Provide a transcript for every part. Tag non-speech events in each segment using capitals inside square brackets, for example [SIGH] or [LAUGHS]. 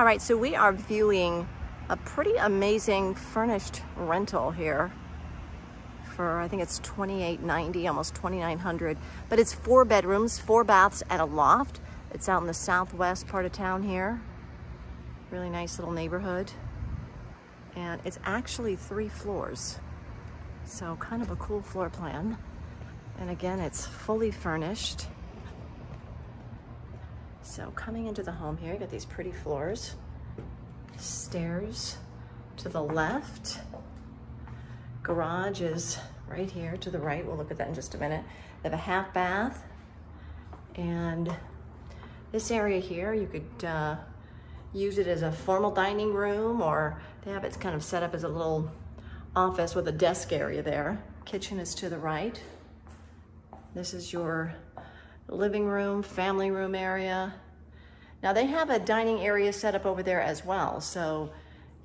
All right, so we are viewing a pretty amazing furnished rental here for, I think it's 2890, almost 2900, but it's four bedrooms, four baths and a loft. It's out in the southwest part of town here. Really nice little neighborhood. And it's actually three floors. So kind of a cool floor plan. And again, it's fully furnished. So coming into the home here, you got these pretty floors. Stairs to the left. Garage is right here to the right. We'll look at that in just a minute. They have a half bath. And this area here, you could uh, use it as a formal dining room or they have it kind of set up as a little office with a desk area there. Kitchen is to the right. This is your living room, family room area. Now they have a dining area set up over there as well. So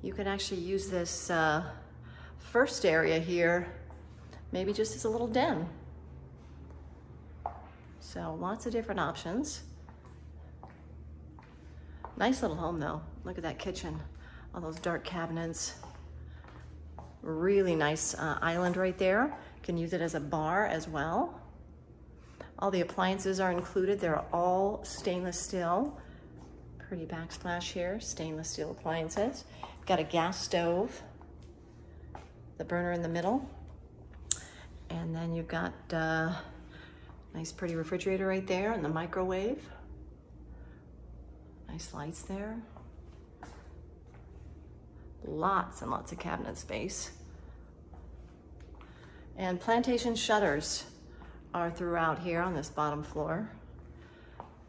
you can actually use this uh, first area here, maybe just as a little den. So lots of different options. Nice little home though. Look at that kitchen, all those dark cabinets. Really nice uh, island right there. Can use it as a bar as well. All the appliances are included. They're all stainless steel. Pretty backsplash here, stainless steel appliances. Got a gas stove, the burner in the middle. And then you've got uh, nice pretty refrigerator right there and the microwave. Nice lights there. Lots and lots of cabinet space. And plantation shutters are throughout here on this bottom floor.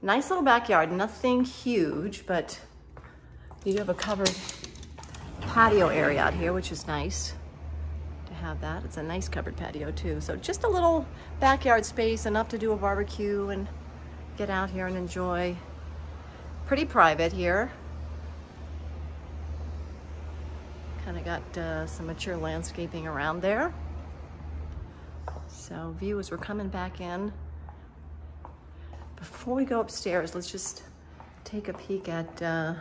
Nice little backyard, nothing huge, but you do have a covered patio area out here, which is nice to have that. It's a nice covered patio too. So just a little backyard space, enough to do a barbecue and get out here and enjoy Pretty private here. Kind of got uh, some mature landscaping around there. So view as we're coming back in. Before we go upstairs, let's just take a peek at uh,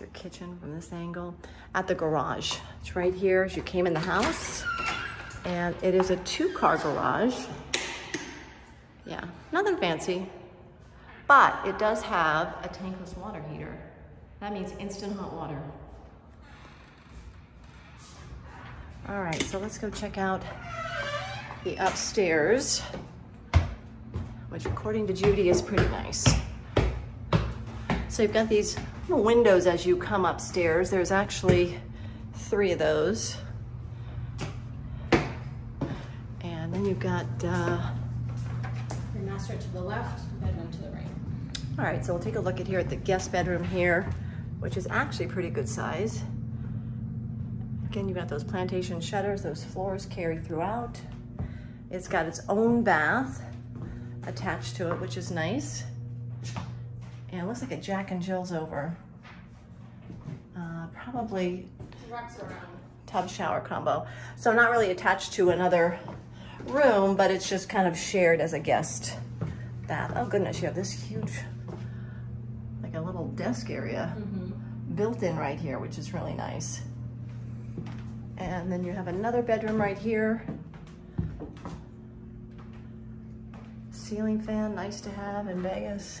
your kitchen from this angle. At the garage. It's right here as you came in the house. And it is a two-car garage. Yeah, nothing fancy. But it does have a tankless water heater. That means instant hot water. All right, so let's go check out the upstairs, which according to Judy is pretty nice. So you've got these windows as you come upstairs. There's actually three of those. And then you've got uh, your master to the left, bedroom to the right. All right, so we'll take a look at here at the guest bedroom here, which is actually pretty good size. Again, you've got those plantation shutters, those floors carry throughout. It's got its own bath attached to it, which is nice. And it looks like a Jack and Jill's over. Uh, probably tub shower combo. So not really attached to another room, but it's just kind of shared as a guest bath. Oh goodness, you have this huge like a little desk area mm -hmm. built in right here, which is really nice. And then you have another bedroom right here. Ceiling fan, nice to have in Vegas.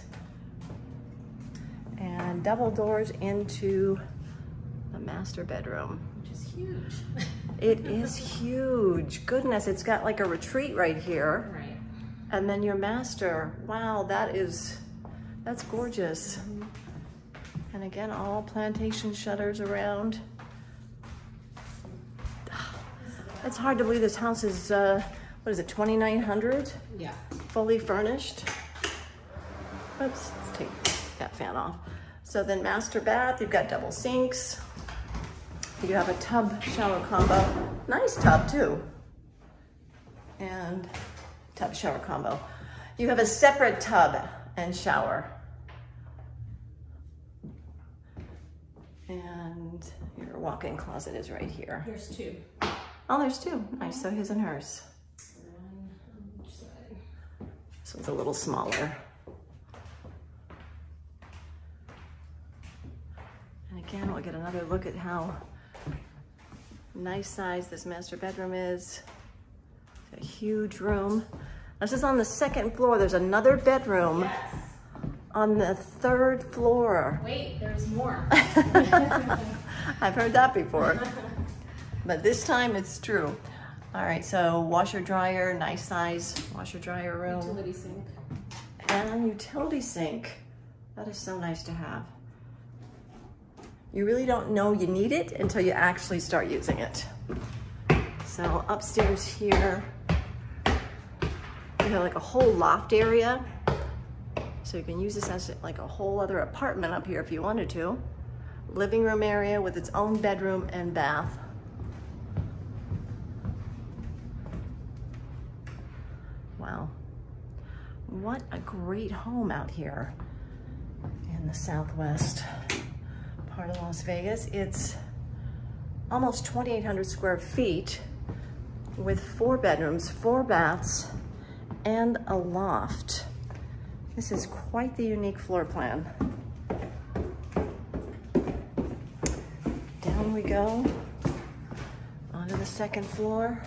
And double doors into the master bedroom. Which is huge. [LAUGHS] it is huge. Goodness, it's got like a retreat right here. Right. And then your master, wow, that is, that's gorgeous. Mm -hmm. And again, all plantation shutters around. [SIGHS] It's hard to believe this house is, uh, what is it, 2,900? Yeah. Fully furnished. Oops, let's take that fan off. So then master bath, you've got double sinks. You have a tub shower combo. Nice tub too. And tub shower combo. You have a separate tub and shower. And your walk-in closet is right here. There's two. Oh, there's two. Nice, so his and hers. It's a little smaller. And again, we'll get another look at how nice size this master bedroom is. It's a huge room. This is on the second floor. There's another bedroom Yes. on the third floor. Wait, there's more. [LAUGHS] I've heard that before. [LAUGHS] But this time it's true. All right, so washer dryer, nice size washer dryer room. Utility sink. And utility sink. That is so nice to have. You really don't know you need it until you actually start using it. So upstairs here, you have like a whole loft area. So you can use this as like a whole other apartment up here if you wanted to. Living room area with its own bedroom and bath. Wow. What a great home out here in the southwest part of Las Vegas. It's almost 2,800 square feet with four bedrooms, four baths, and a loft. This is quite the unique floor plan. Down we go onto the second floor.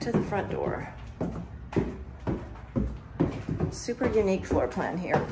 To the front door. Super unique floor plan here.